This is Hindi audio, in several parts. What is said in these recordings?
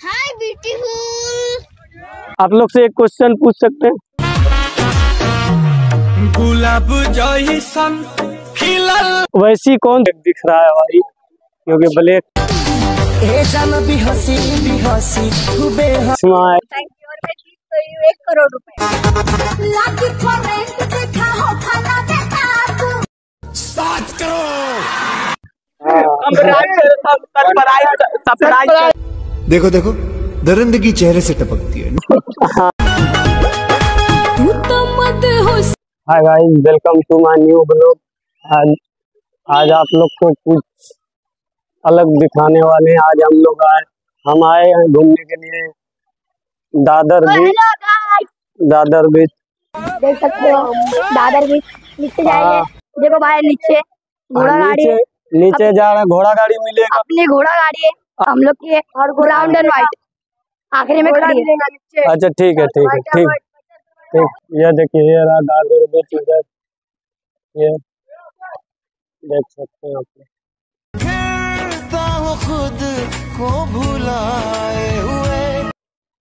हाय ब्यूटीफुल आप लोग से एक क्वेश्चन पूछ सकते हैं। गुलाब वैसी कौन दिख रहा है भाई क्योंकि ब्लैक। ए जान भी हँसी भी हँसी खूबे चश्मा थैंक यू और मैं जीत गई एक करोड़ रुपए। लाकी फॉरेंट देखा हो देखो देखो दरिंदगी चेहरे से टपकती है। हो hi guys welcome to my new blog आज आज आप लोग को कुछ अलग दिखाने वाले हैं। आज हम लोग आए हम आए हैं घूमने के लिए दादर बीच दादर बीच देख सकते हो दादर बीच नीचे जाएँगे देखो भाई नीचे घोड़ा गाड़ी नीचे नीचे जा रहा है घोड़ा गाड़ी मिलेगा। अपनी घोड़ा गाड़ी है। हम लोग की और ब्राउन एंड व्हाइट आखिरी में खड़ी है। अच्छा ठीक है ठीक है ठीक। ठीक ये देखिए ये रहा दादर बीच इधर ये देख सकते हैं आप खेलता हूँ खुद को भुलाए हुए।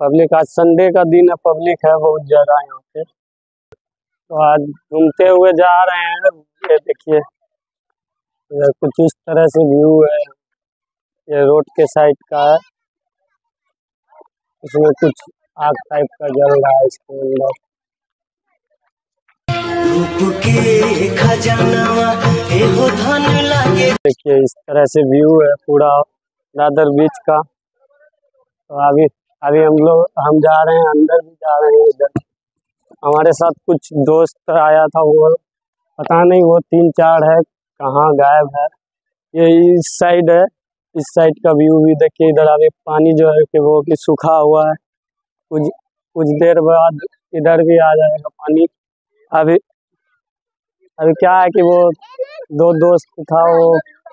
पब्लिक आज संडे का दिन है पब्लिक है बहुत ज़्यादा यहाँ पे। तो आज घूमते हुए जा रहे हैं ये देखिए। कुछ इस तरह से व्यू है। ये रोड के साइड का है। इसमें कुछ आग टाइप का जल रहा है इसके अंदर। देखिए इस तरह से व्यू है पूरा दादर बीच का। तो अभी अभी हम लोग हम जा रहे हैं अंदर भी जा रहे हैं इधर। हमारे साथ कुछ दोस्त आया था वो पता नहीं वो तीन चार है कहाँ गायब है। ये इस साइड है। इस साइड का व्यू भी देखिए इधर अभी पानी जो है कि वो कि सूखा हुआ है। कुछ कुछ देर बाद इधर भी आ जाएगा पानी। अभी अभी क्या है कि वो दो दोस्त था वो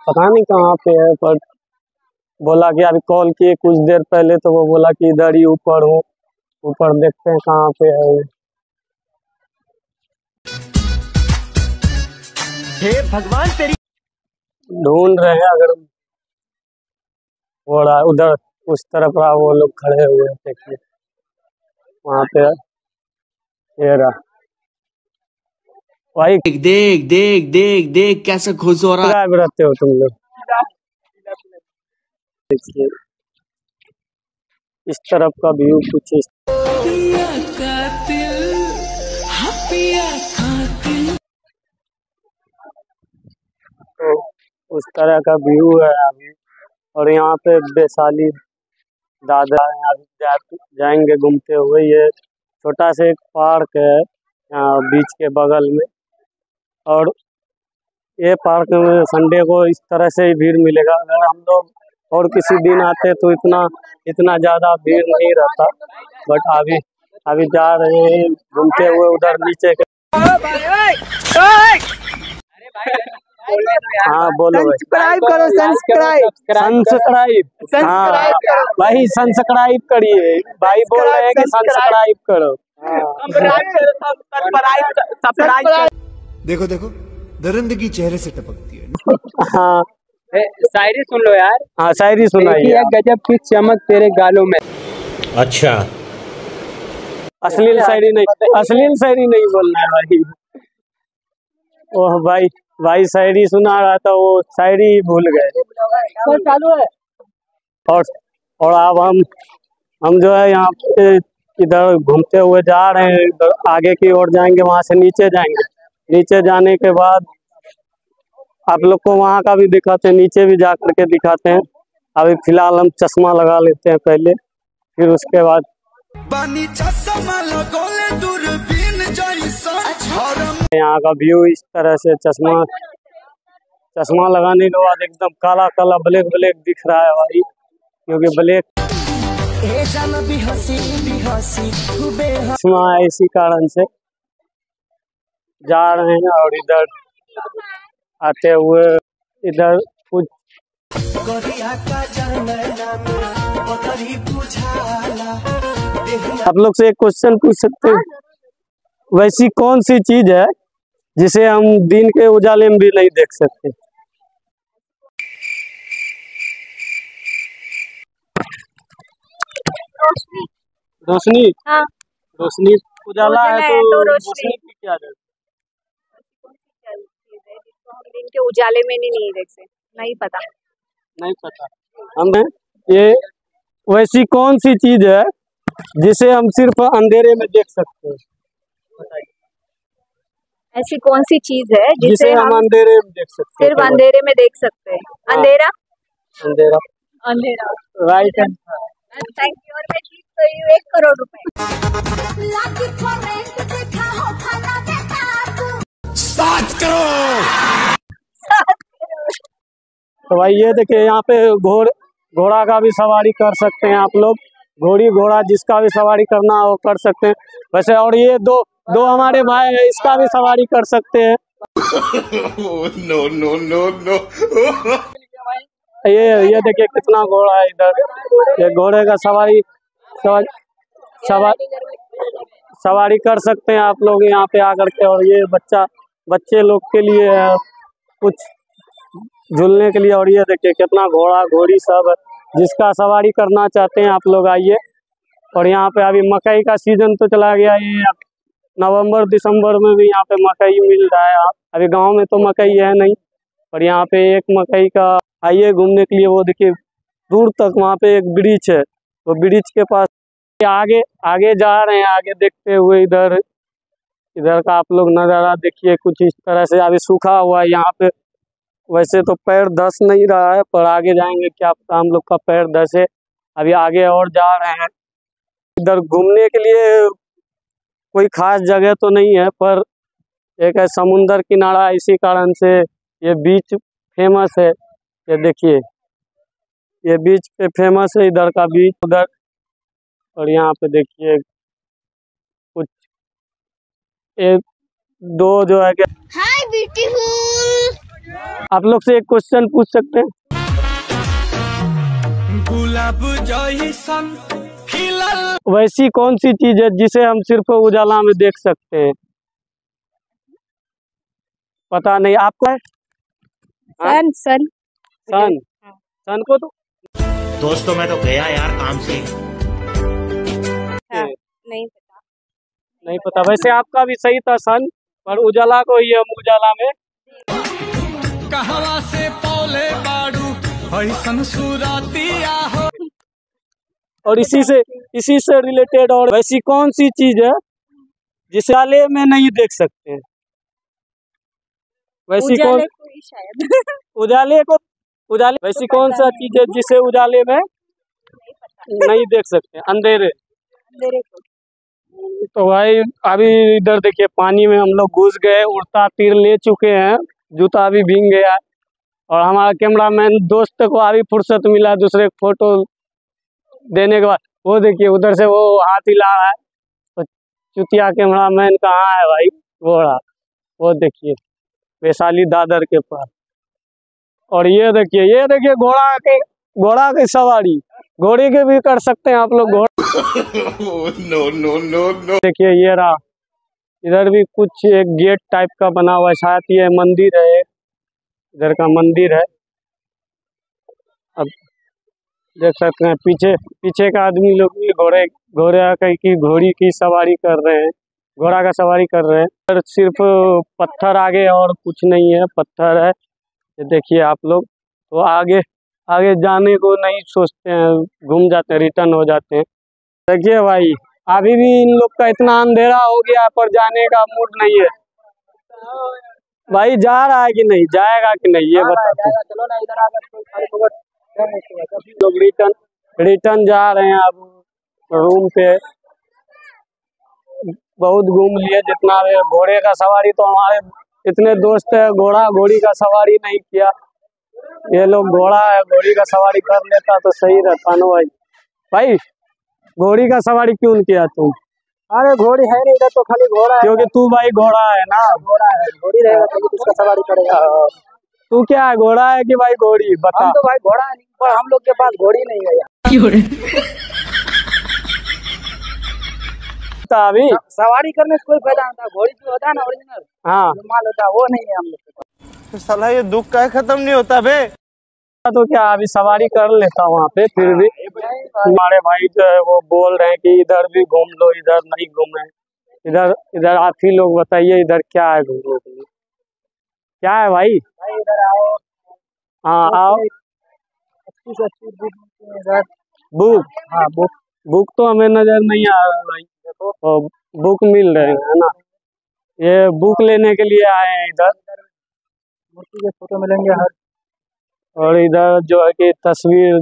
पता नहीं कहाँ पे है पर बोला कि अभी कॉल किए कुछ देर पहले तो वो बोला कि इधर ही ऊपर हूँ। ऊपर देखते हैं कहाँ पे है हे भगवान तेरी ढूंढ रहे हैं अगर वो रहा उधर उस तरफ़ रहा वो लोग खड़े हुए हैं देखिए। वहाँ पे ये रहा। भाई देख देख देख देख देख कैसे खुश हो रहा है। रहते हो तुम लोग। देखिए इस तरफ़ का व्यू कुछ इस तो उस तरह का व्यू है अभी और यहाँ पे वैशाली दादा हैं अभी जा, जाएँगे घूमते हुए। ये छोटा सा एक पार्क है यहाँ बीच के बगल में। और ये पार्क में संडे को इस तरह से ही भीड़ मिलेगा। अगर हम लोग और किसी दिन आते तो इतना इतना ज़्यादा भीड़ नहीं रहता। बट अभी अभी जा रहे हैं घूमते हुए उधर नीचे के हाँ बोलो सब्सक्राइब करो सब्सक्राइब सब्सक्राइब हाँ। भाई सब्सक्राइब करिए। भाई बोल रहे हैं कि सब्सक्राइब करो। देखो देखो दरिंदगी चेहरे से टपकती है। हाँ। शायरी सुन लो यार। हाँ शायरी सुनाइए। गजब की चमक तेरे गालों में। अच्छा। अश्लील शायरी नहीं अश्लील शायरी नहीं बोलना है भाई। ओह भाई। भाई शायरी सुना रहा था वो शायरी भूल गए। चालू है? और और अब हम हम जो है यहाँ पे इधर घूमते हुए जा रहे हैं इधर आगे की ओर जाएँगे वहाँ से नीचे जाएँगे। नीचे जाने के बाद आप लोग को वहाँ का भी दिखाते हैं नीचे भी जा करके दिखाते हैं। अभी फ़िलहाल हम चश्मा लगा लेते हैं पहले फिर उसके बाद यहाँ का व्यू इस तरह से चश्मा चश्मा लगाने के बाद एकदम काला काला ब्लैक ब्लैक दिख रहा है भाई क्योंकि ब्लैक चश्मा है इसी कारण से जा रहे हैं और इधर आते हुए इधर कुछ आप लोग से एक क्वेश्चन पूछ सकते हैं। वैसी कौन सी चीज़ है जिसे हम दिन के उजाले में भी नहीं देख सकते। रोशनी। हाँ। रोशनी उजाला है तो तो रोशनी। की क्या ज़रूरत? है दिन के उजाले में नहीं नहीं देख सकते? नहीं पता। नहीं पता। हमें ये वैसी कौन सी चीज़ है जिसे हम सिर्फ़ अंधेरे में देख सकते हैं? ऐसी कौन सी चीज़ है जिसे जिसे हम अंधेरे में देख सकते सिर्फ़ अंधेरे में देख सकते हैं। अंधेरा? अंधेरा। अंधेरा। राइट थैंक यू और मैं जीत गई हूँ एक करोड़ रुपए। लाठी फॉरेंट देखा हो खाना बेटा तू। सात करोड़। तो भाई ये देखिए यहाँ पे घोड़ घोड़ा का भी सवारी कर सकते हैं आप लोग। घोड़ी घोड़ा जिसका भी सवारी करना हो कर सकते हैं। वैसे और ये दो दो हमारे भाई है इसका भी सवारी कर सकते हैं। नो नो नो नो ये ये देखिए कितना घोड़ा है इधर। ये घोड़े का सवारी सवारी सवारी सवारी कर सकते हैं आप लोग यहाँ पे आकर के। और ये बच्चा बच्चे लोग के लिए है, कुछ झूलने के लिए। और ये देखिए कितना घोड़ा घोड़ी सब। जिसका सवारी करना चाहते हैं आप लोग आइए। और यहाँ पे अभी मकई का सीज़न तो चला गया ये नवंबर, दिसंबर में भी यहाँ पे मकई मिल रहा है। अभी गाँव में तो मकई है नहीं, पर यहाँ पे एक मकई का आइए घूमने के लिए वो देखिए, दूर तक वहाँ पे एक ब्रिज है। वो ब्रिज के पास आगे आगे जा रहे हैं, आगे देखते हुए इधर इधर का आप लोग नज़ारा देखिए, कुछ इस तरह से अभी सूखा हुआ है यहाँ पे। वैसे तो पैर धस नहीं रहा है, पर आगे जाएँगे क्या पता, हम लोग का पैर धसे। अभी आगे और जा रहे हैं। इधर घूमने के लिए कोई खास जगह तो नहीं है पर एक है समुंदर किनारा इसी कारण से ये बीच फ़ेमस है। ये देखिए ये बीच पे फ़ेमस है इधर का बीच उधर। और यहाँ पे देखिए कुछ एक दो जो है कि हाय ब्यूटीफुल आप लोग से एक क्वेश्चन पूछ सकते हैं? गुलाब जैसन खिलल वैसी कौन सी चीज़ है जिसे हम सिर्फ़ उजाला में देख सकते हैं? पता नहीं आपको है? सन सन। सन? सन को तो? दोस्तों मैं तो गया यार काम से। हाँ, नहीं पता। नहीं पता। वैसे आपका भी सही था सन पर उजाला को ही हम उजाला में कहवा से पौले बाड़ू हो। और इसी से इसी से रिलेटेड और वैसी कौन सी चीज़ है जिसे उजाले में नहीं देख सकते? वैसी कौन उजाले को उजाले वैसी कौन सा चीज़ है जिसे उजाले में नहीं नहीं देख सकते? अंधेरे। तो भाई अभी इधर देखिए पानी में हम लोग घुस गए उड़ता तीर ले चुके हैं जूता भी भीग गया। और हमारा कैमरामैन दोस्त को अभी फुर्सत मिला दूसरे फ़ोटो देने के बाद वो देखिए उधर से वो हाथ हिला रहा है। तो चुतिया कैमरामैन कहाँ है भाई? वो रहा। वो देखिए वैशाली दादर के पास। और ये देखिए ये देखिए घोड़ा के घोड़ा की सवारी। घोड़ी के भी कर सकते हैं आप लोग घोड़ा। नो नो नो नो देखिए ये रहा। इधर भी कुछ एक गेट टाइप का बना हुआ है। शायद ये मंदिर है। इधर का मंदिर है। अब देख सकते हैं पीछे पीछे का आदमी लोग भी घोड़े घोड़े का की घोड़ी की सवारी कर रहे हैं घोड़ा का सवारी कर रहे हैं। और सिर्फ़ पत्थर आगे और कुछ नहीं है पत्थर है। ये देखिए आप लोग तो आगे आगे जाने को नहीं सोचते हैं घूम जाते हैं रिटर्न हो जाते हैं। देखिए भाई अभी भी इन लोग का इतना अंधेरा हो गया पर जाने का मूड नहीं है। भाई जा रहा है कि नहीं जाएगा कि नहीं ये बताते लोग रिटर्न रिटर्न जा रहे हैं अब रूम पे। बहुत घूम लिए जितना घोड़े का सवारी तो हमारे इतने दोस्त है घोड़ा घोड़ी का सवारी नहीं किया। ये लोग घोड़ा है घोड़ी का सवारी कर लेता तो सही रहता ना भाई। भाई घोड़ी का सवारी क्यों नहीं किया तुम अरे घोड़ी है नहीं तो खाली घोड़ा क्योंकि तू भाई घोड़ा है ना। घोड़ा है घोड़ी रहेगा तो सवारी करेगा। तू क्या है घोड़ा है कि भाई घोड़ी? बता। हम तो भाई घोड़ा नहीं पर हम लोग के पास घोड़ी नहीं है यार। अभी। सवारी करने से कोई फ़ायदा नहीं होता घोड़ी जो होता है ना ओरिजिनल हाँ। माल होता है वो नहीं है हम लोग के पास। साला ये दुख का खत्म नहीं होता बे। तो क्या अभी सवारी कर लेता हूँ वहाँ पे फिर भी। हमारे भाई जो है वो बोल रहे हैं कि इधर भी घूम लो इधर नहीं घूमे इधर इधर आप ही लोग बताइए इधर क्या है घूमने के लिए। क्या है भाई? भाई इधर आओ। हाँ आओ। बुक है बुक? हाँ बुक। बुक तो हमें नज़र नहीं आ रहा भाई। देखो बुक मिल रहे हैं है ना? ये बुक लेने के लिए आए हैं इधर। मूर्ति के फ़ोटो मिलेंगे हर। और इधर जो है कि तस्वीर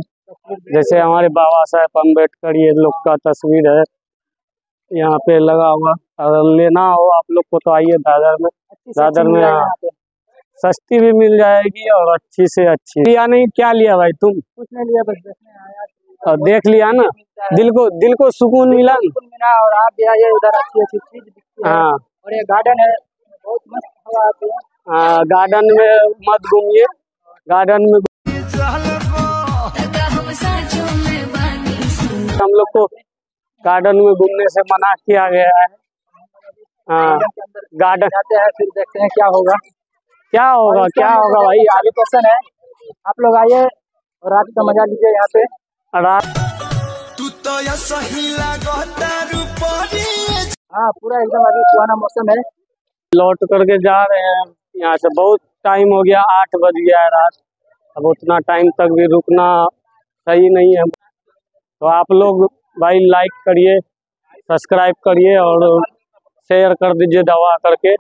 जैसे हमारे बाबा साहेब अंबेडकर ये लोग का तस्वीर है। यहाँ पे लगा हुआ। अगर लेना हो आप लोग को तो आइए दादर में। दादर में सस्ती भी मिल जाएगी और अच्छी से अच्छी। लिया नहीं क्या लिया भाई तुम? कुछ नहीं लिया बस देखने आया। और देख लिया ना। दिल को दिल को सुकून मिला। मिला और आप भी आइए इधर अच्छी अच्छी चीज़ हाँ। और ये गार्डन है बहुत मस्त हवा आती है। हाँ, गार्डन में मत घूमिए। गार्डन में हम लोग को गार्डन में घूमने से मना किया गया है। हाँ। गार्डन जाते हैं फिर देखते हैं क्या होगा। क्या होगा क्या होगा भाई? आगे क्वेश्चन है? आप लोग आइए और रात का मज़ा लीजिए यहाँ पे। रात हाँ पूरा एकदम अभी सुहाना मौसम है। लौट करके जा रहे हैं यहाँ से। बहुत टाइम हो गया आठ बज गया है रात। अब उतना टाइम तक भी रुकना सही नहीं है। तो आप लोग भाई लाइक करिए सब्सक्राइब करिए और शेयर कर दीजिए दवा करके।